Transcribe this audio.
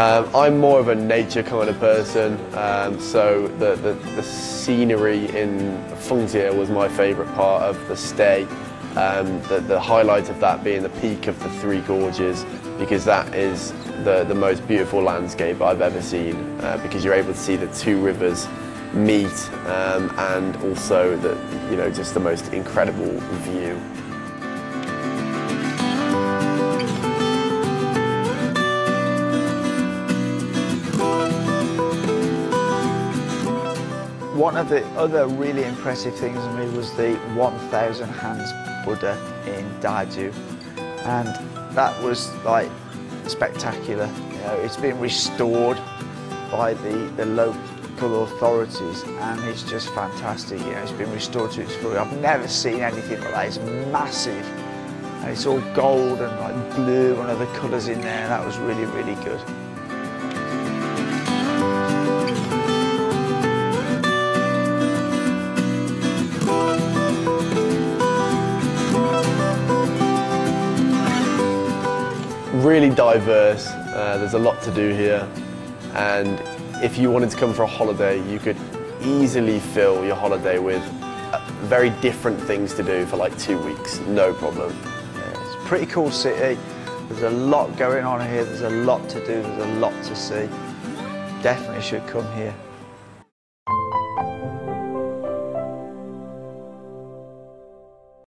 Um, I'm more of a nature kind of person, um, so the, the, the, scenery in Fengjie was my favourite part of the stay. Um, the, the highlight of that being the peak of the Three Gorges, because that is the, the most beautiful landscape I've ever seen, uh, because you're able to see the two rivers meet um, and also the, you know, just the most incredible view. One of the other really impressive things to me was the 1,000 hands Buddha in Dazu. And that was like spectacular. You know, it's been restored by the, the local authorities and it's just fantastic. You know, it's been restored to its full. I've never seen anything like that. It's massive. And it's all gold and like blue and other colours in there. That was really, really good. Really diverse. Uh, there's a lot to do here. And if you wanted to come for a holiday, you could easily fill your holiday with uh, very different things to do for like two weeks, no problem. Yeah, it's a pretty cool city. There's a lot going on here. There's a lot to do. There's a lot to see. Definitely should come here.